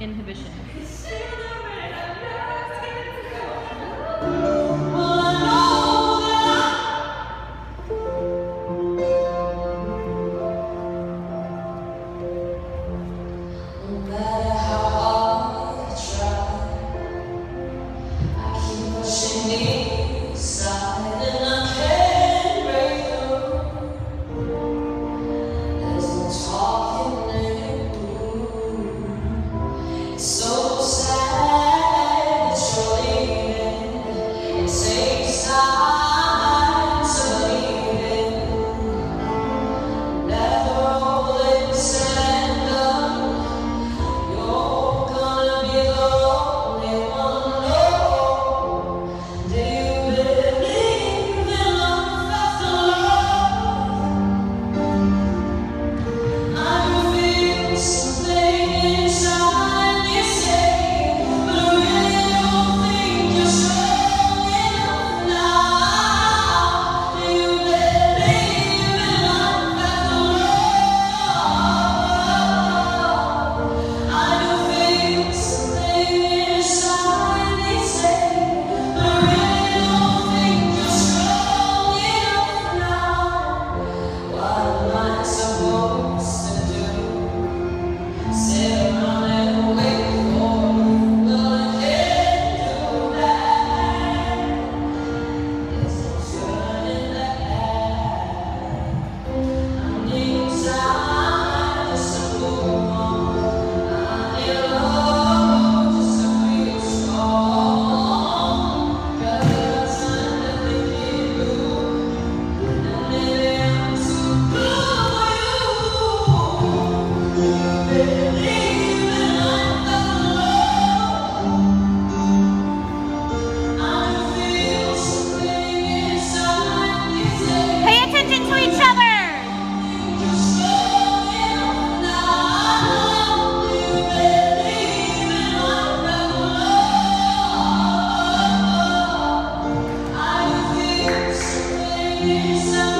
inhibition. So love?